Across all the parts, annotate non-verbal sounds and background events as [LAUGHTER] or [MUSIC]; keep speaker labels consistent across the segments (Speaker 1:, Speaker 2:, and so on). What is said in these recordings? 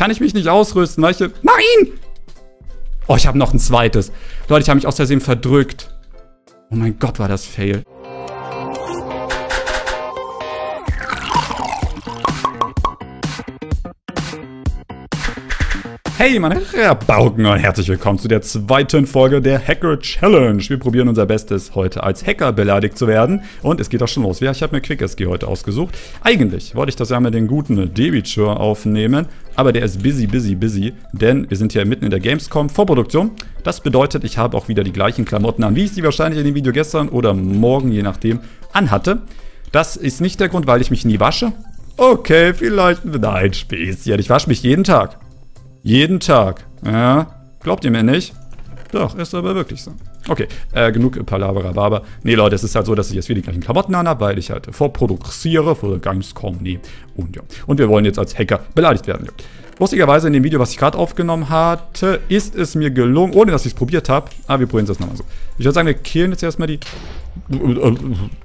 Speaker 1: kann ich mich nicht ausrüsten, weil ich... Nein! Oh, ich habe noch ein zweites. Leute, ich habe mich aus Versehen verdrückt. Oh mein Gott, war das fail. Hey meine Rabauken und herzlich willkommen zu der zweiten Folge der Hacker Challenge. Wir probieren unser Bestes, heute als Hacker beleidigt zu werden. Und es geht auch schon los. Ja, ich habe mir QuickSG heute ausgesucht. Eigentlich wollte ich das ja mit den guten Debiture aufnehmen, aber der ist busy, busy, busy, denn wir sind hier mitten in der Gamescom Vorproduktion. Das bedeutet, ich habe auch wieder die gleichen Klamotten an, wie ich sie wahrscheinlich in dem Video gestern oder morgen, je nachdem, anhatte. Das ist nicht der Grund, weil ich mich nie wasche. Okay, vielleicht, nein, Späßchen, ich wasche mich jeden Tag. Jeden Tag. Ja, glaubt ihr mir nicht? Doch, ist aber wirklich so. Okay, äh, genug Palaver, Nee, Leute, es ist halt so, dass ich jetzt wieder die gleichen Klamotten anhabe, weil ich halt vorproduziere für Gamescom. Nee, und ja. Und wir wollen jetzt als Hacker beleidigt werden. Ja. Lustigerweise in dem Video, was ich gerade aufgenommen hatte, ist es mir gelungen, ohne dass ich es probiert habe. Ah, wir probieren es jetzt nochmal so. Ich würde sagen, wir killen jetzt erstmal die...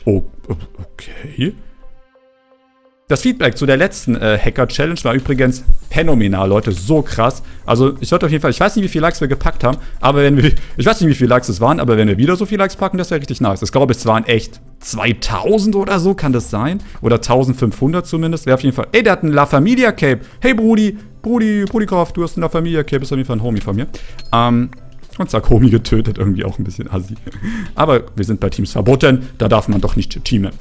Speaker 1: Oh, okay. Das Feedback zu der letzten äh, Hacker-Challenge war übrigens phänomenal, Leute. So krass. Also, ich sollte auf jeden Fall, ich weiß nicht, wie viele Likes wir gepackt haben, aber wenn wir, [LAUGHS] ich weiß nicht, wie viele Likes es waren, aber wenn wir wieder so viele Likes packen, das wäre richtig nice. Ich glaube, es waren echt 2000 oder so, kann das sein? Oder 1500 zumindest. Wäre auf jeden Fall, ey, der hat ein La Familia Cape. Hey, Brudi, Brudi, Brudikoff, du hast ein La Familia Cape, ist auf jeden Fall ein Homie von mir. Ähm, und Sarkomi getötet, irgendwie auch ein bisschen assi. Aber wir sind bei Teams verboten, da darf man doch nicht teamen.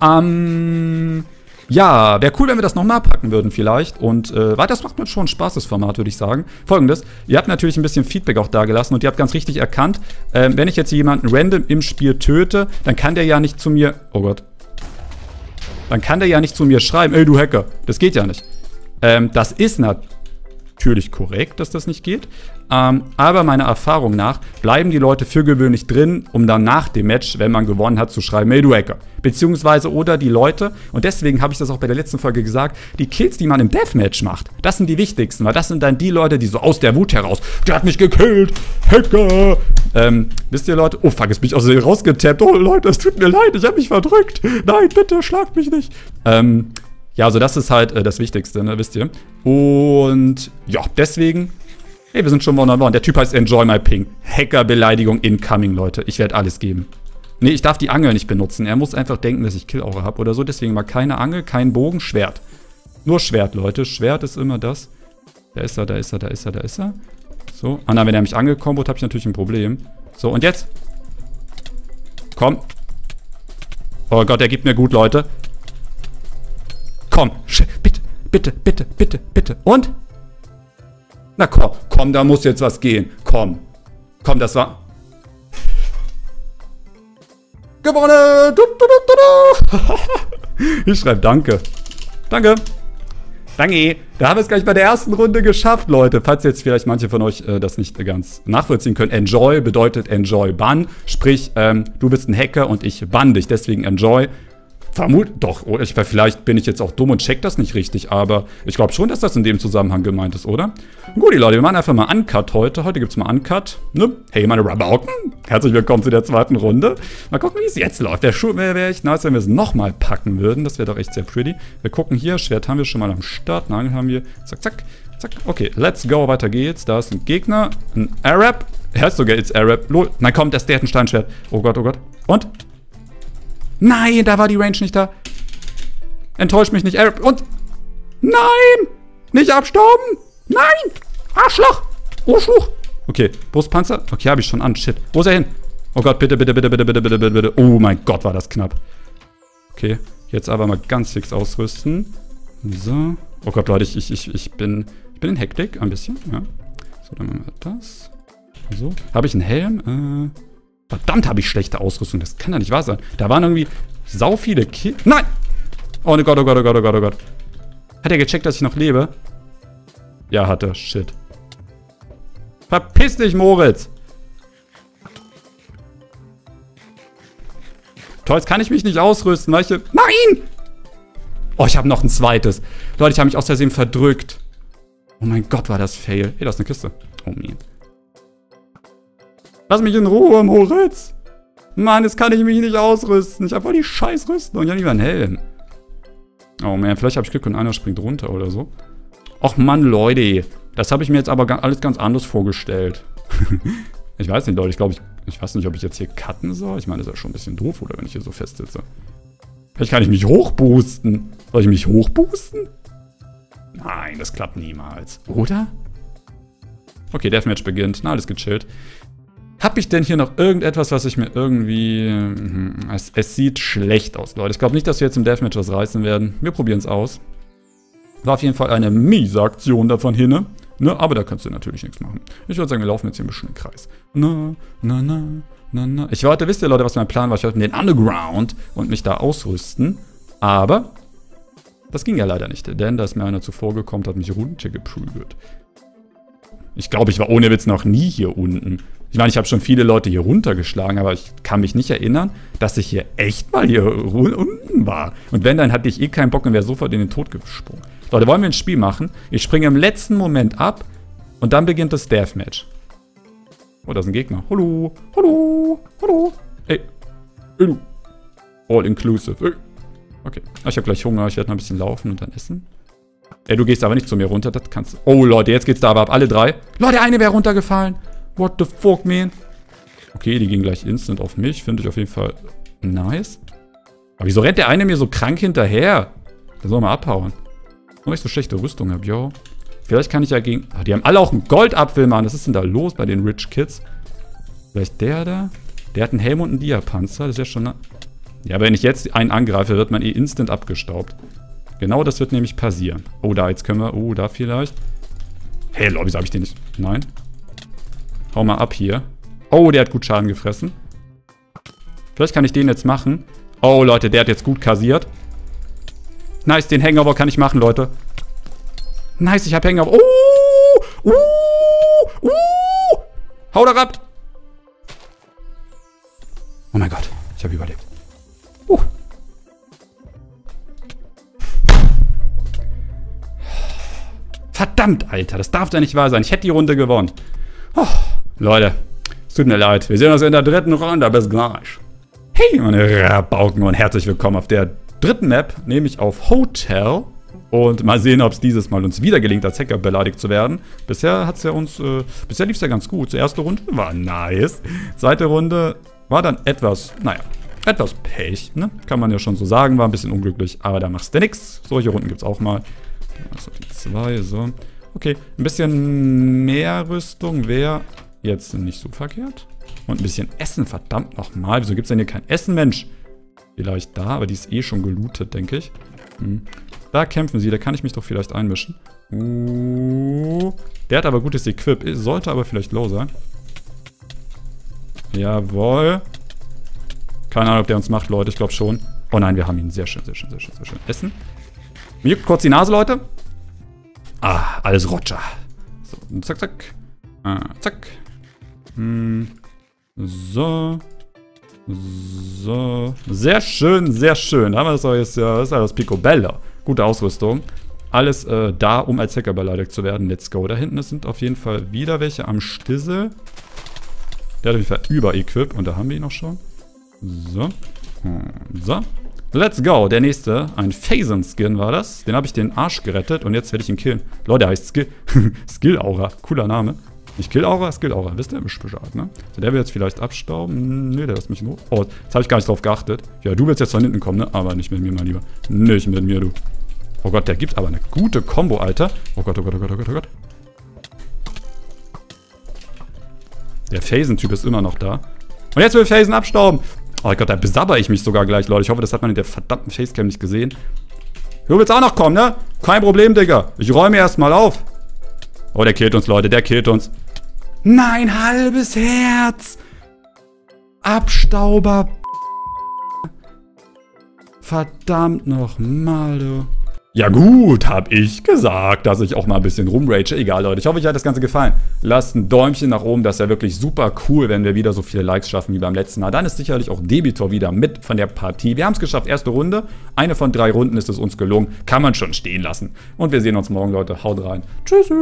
Speaker 1: Ähm... Ja, wäre cool, wenn wir das nochmal packen würden vielleicht. Und äh, das macht mir schon Spaß, das Format, würde ich sagen. Folgendes, ihr habt natürlich ein bisschen Feedback auch da gelassen und ihr habt ganz richtig erkannt, äh, wenn ich jetzt jemanden random im Spiel töte, dann kann der ja nicht zu mir... Oh Gott. Dann kann der ja nicht zu mir schreiben, ey du Hacker. Das geht ja nicht. Ähm, das ist natürlich korrekt, dass das nicht geht. Ähm, aber meiner Erfahrung nach bleiben die Leute für gewöhnlich drin, um dann nach dem Match, wenn man gewonnen hat, zu schreiben, hey du Hacker. Beziehungsweise oder die Leute, und deswegen habe ich das auch bei der letzten Folge gesagt, die Kills, die man im Deathmatch macht, das sind die wichtigsten, weil das sind dann die Leute, die so aus der Wut heraus, der hat mich gekillt, Hacker. Ähm, wisst ihr Leute, oh fuck, jetzt bin ich aus der rausgetappt, oh Leute, es tut mir leid, ich habe mich verdrückt. Nein, bitte, schlagt mich nicht. Ähm, ja, also das ist halt äh, das Wichtigste, ne, wisst ihr. Und ja, deswegen Hey, wir sind schon one-on-one. Der Typ heißt Enjoy My Ping. Hacker-Beleidigung incoming, Leute. Ich werde alles geben. Nee, ich darf die Angel nicht benutzen. Er muss einfach denken, dass ich Kill-Aura habe oder so. Deswegen mal keine Angel, kein Bogen, Schwert. Nur Schwert, Leute. Schwert ist immer das. Da ist er, da ist er, da ist er, da ist er. So. Ah, na, wenn er mich angekombot, habe ich natürlich ein Problem. So, und jetzt? Komm. Oh Gott, er gibt mir gut, Leute. Komm. Bitte, bitte, bitte, bitte, bitte. Und? Na komm, komm, da muss jetzt was gehen. Komm. Komm, das war... Gewonnen! Du, du, du, [LAUGHS] ich schreibe Danke. Danke. Danke. Da haben wir es gleich bei der ersten Runde geschafft, Leute. Falls jetzt vielleicht manche von euch äh, das nicht ganz nachvollziehen können. Enjoy bedeutet Enjoy Ban. Sprich, ähm, du bist ein Hacker und ich bann dich. Deswegen Enjoy. Vermut, doch, ich, vielleicht bin ich jetzt auch dumm und check das nicht richtig, aber ich glaube schon, dass das in dem Zusammenhang gemeint ist, oder? Gut, die Leute, wir machen einfach mal Uncut heute. Heute gibt es mal Uncut. Ne? Hey, meine Rabauken. Herzlich willkommen zu der zweiten Runde. Mal gucken, wie es jetzt läuft. Der Schuh wäre wär echt nice, wenn wir es nochmal packen würden. Das wäre doch echt sehr pretty. Wir gucken hier, Schwert haben wir schon mal am Start, Nagel haben wir. Zack, zack, zack. Okay, let's go, weiter geht's. Da ist ein Gegner, ein Arab. Er heißt sogar jetzt Arab. Lol. Nein, komm, das, der hat ein Steinschwert. Oh Gott, oh Gott. Und? Nein, da war die Range nicht da. Enttäuscht mich nicht. Und... Nein! Nicht abstauben! Nein! Arschloch! Arschloch! Okay, Brustpanzer. Okay, habe ich schon an. Shit. Wo ist er hin? Oh Gott, bitte, bitte, bitte, bitte, bitte, bitte, bitte, bitte. Oh mein Gott, war das knapp. Okay, jetzt aber mal ganz fix ausrüsten. So. Oh Gott, Leute, ich, ich, ich, ich bin... Ich bin in Hektik, ein bisschen, ja. So, dann machen wir das. So. Habe ich einen Helm? Äh... Verdammt, habe ich schlechte Ausrüstung. Das kann ja nicht wahr sein. Da waren irgendwie sau viele Ki Nein! Oh Gott, oh Gott, oh Gott, oh Gott, oh Gott. Hat er gecheckt, dass ich noch lebe? Ja, hat er. Shit. Verpiss dich, Moritz! Toll, jetzt kann ich mich nicht ausrüsten, weil ich... Nein! Oh, ich habe noch ein zweites. Leute, ich habe mich aus Versehen verdrückt. Oh mein Gott, war das fail. Hey, da ist eine Kiste. Oh, nee. Lass mich in Ruhe, Moritz. Mann, jetzt kann ich mich nicht ausrüsten. Ich habe voll die Scheißrüstung. Ich habe lieber einen Helm. Oh man, vielleicht habe ich Glück und einer springt runter oder so. Och Mann, Leute. Das habe ich mir jetzt aber alles ganz anders vorgestellt. [LAUGHS] ich weiß nicht, Leute. Ich glaube, ich, ich weiß nicht, ob ich jetzt hier cutten soll. Ich meine, das ist ja schon ein bisschen doof, oder wenn ich hier so festsitze. Vielleicht kann ich mich hochboosten. Soll ich mich hochboosten? Nein, das klappt niemals. Oder? Okay, Deathmatch beginnt. Na, alles gechillt. Hab ich denn hier noch irgendetwas, was ich mir irgendwie... Hm, es, es sieht schlecht aus, Leute. Ich glaube nicht, dass wir jetzt im Deathmatch was reißen werden. Wir probieren es aus. War auf jeden Fall eine miese Aktion davon hin, ne? Aber da kannst du natürlich nichts machen. Ich würde sagen, wir laufen jetzt hier ein bisschen im Kreis. Na, na, na, na, na. Ich wollte, wisst ihr, Leute, was mein Plan war? Ich wollte den Underground und mich da ausrüsten. Aber das ging ja leider nicht, denn da ist mir einer zuvor gekommen, hat mich runtergeprügelt. Ich glaube, ich war ohne Witz noch nie hier unten. Ich meine, ich habe schon viele Leute hier runtergeschlagen, aber ich kann mich nicht erinnern, dass ich hier echt mal hier unten war. Und wenn, dann hatte ich eh keinen Bock und wäre sofort in den Tod gesprungen. Leute, wollen wir ein Spiel machen? Ich springe im letzten Moment ab und dann beginnt das Deathmatch. Oh, da ist ein Gegner. Hallo, hallo, hallo. Ey, ey. All inclusive. Ey. Okay, ich habe gleich Hunger. Ich werde noch ein bisschen laufen und dann essen. Ey, du gehst aber nicht zu mir runter. Das kannst du. Oh, Leute, jetzt geht's da aber ab. Alle drei. Leute, eine wäre runtergefallen. What the fuck, man? Okay, die gehen gleich instant auf mich. Finde ich auf jeden Fall nice. Aber wieso rennt der eine mir so krank hinterher? Der soll mal abhauen. Nur ich so schlechte Rüstung habe, yo. Vielleicht kann ich ja gegen... Ach, die haben alle auch einen Goldapfel, Mann. Was ist denn da los bei den Rich Kids? Vielleicht der da? Der hat einen Helm und einen Dia-Panzer. Das ist ja schon... Ja, wenn ich jetzt einen angreife, wird man eh instant abgestaubt. Genau das wird nämlich passieren. Oh, da, jetzt können wir... Oh, da vielleicht. Hey, Lobby, habe ich den nicht? Nein. Hau mal ab hier. Oh, der hat gut Schaden gefressen. Vielleicht kann ich den jetzt machen. Oh, Leute, der hat jetzt gut kassiert. Nice, den Hangover kann ich machen, Leute. Nice, ich habe Hangover. Uh, uh, uh. Hau da ab. Verdammt, Alter, das darf doch nicht wahr sein. Ich hätte die Runde gewonnen. Oh. Leute, es tut mir leid. Wir sehen uns in der dritten Runde. Bis gleich. Hey, meine Rabauken und herzlich willkommen auf der dritten Map, nämlich auf Hotel. Und mal sehen, ob es dieses Mal uns wieder gelingt, als Hacker beleidigt zu werden. Bisher hat es ja uns, äh, bisher lief es ja ganz gut. Die erste Runde war nice. Zweite Runde war dann etwas, naja, etwas Pech, ne? Kann man ja schon so sagen, war ein bisschen unglücklich, aber da machst du nichts. Solche Runden gibt es auch mal. Also die zwei, so. Okay, ein bisschen mehr Rüstung wäre Jetzt nicht so verkehrt. Und ein bisschen Essen, verdammt nochmal. Wieso gibt es denn hier kein Essen, Mensch? Vielleicht da, aber die ist eh schon gelootet, denke ich. Hm. Da kämpfen sie, da kann ich mich doch vielleicht einmischen. Uh, der hat aber gutes Equip, sollte aber vielleicht low sein. Jawohl. Keine Ahnung, ob der uns macht, Leute, ich glaube schon. Oh nein, wir haben ihn. Sehr schön, sehr schön, sehr schön, sehr schön. Essen. Mir kurz die Nase, Leute. Ah, alles Roger. So, zack, zack. Ah, zack. Hm. So. So. Sehr schön, sehr schön. Da haben wir das jetzt ja, das ist das Picobello. Gute Ausrüstung. Alles äh, da, um als Hacker beleidigt zu werden. Let's go. Da hinten sind auf jeden Fall wieder welche am Stissel. Der hat auf jeden Fall über-Equip und da haben wir ihn auch schon. So. So. Let's go. Der nächste. Ein Phason-Skin war das. Den habe ich den Arsch gerettet und jetzt werde ich ihn killen. Leute, der heißt Skill. [LAUGHS] Skill-Aura. Cooler Name. Nicht Kill-Aura, ist Kill-Aura. Wisst ihr? Bescheid, ne? So, der will jetzt vielleicht abstauben. Nee, der lässt mich nur... Oh, jetzt habe ich gar nicht drauf geachtet. Ja, du willst jetzt von hinten kommen, ne? Aber nicht mit mir, mein Lieber. Nicht mit mir, du. Oh Gott, der gibt aber eine gute Combo, Alter. Oh Gott, oh Gott, oh Gott, oh Gott, oh Gott. Der Phasen-Typ ist immer noch da. Und jetzt will Phasen abstauben. Oh Gott, da besabber ich mich sogar gleich, Leute. Ich hoffe, das hat man in der verdammten Facecam nicht gesehen. Du willst auch noch kommen, ne? Kein Problem, Digga. Ich räume erstmal auf. Oh, der killt uns, Leute. Der killt uns. Nein, halbes Herz. Abstauber. Verdammt nochmal, du. Ja gut, hab ich gesagt, dass ich auch mal ein bisschen rumrage. Egal, Leute. Ich hoffe, euch hat das Ganze gefallen. Lasst ein Däumchen nach oben. Das ja wirklich super cool, wenn wir wieder so viele Likes schaffen wie beim letzten Mal. Dann ist sicherlich auch Debitor wieder mit von der Partie. Wir haben es geschafft. Erste Runde. Eine von drei Runden ist es uns gelungen. Kann man schon stehen lassen. Und wir sehen uns morgen, Leute. Haut rein. Tschüssi.